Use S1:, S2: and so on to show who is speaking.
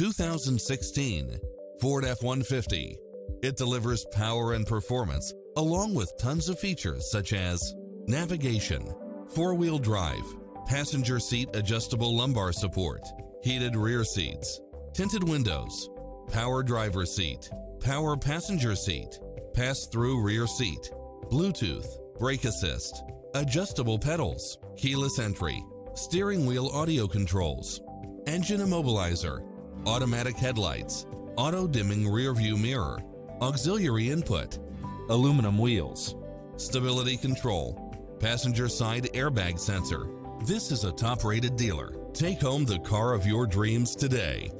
S1: 2016 Ford F-150. It delivers power and performance along with tons of features such as navigation, four-wheel drive, passenger seat adjustable lumbar support, heated rear seats, tinted windows, power driver seat, power passenger seat, pass-through rear seat, Bluetooth, brake assist, adjustable pedals, keyless entry, steering wheel audio controls, engine immobilizer, automatic headlights, auto dimming rear view mirror, auxiliary input, aluminum wheels, stability control, passenger side airbag sensor. This is a top rated dealer. Take home the car of your dreams today.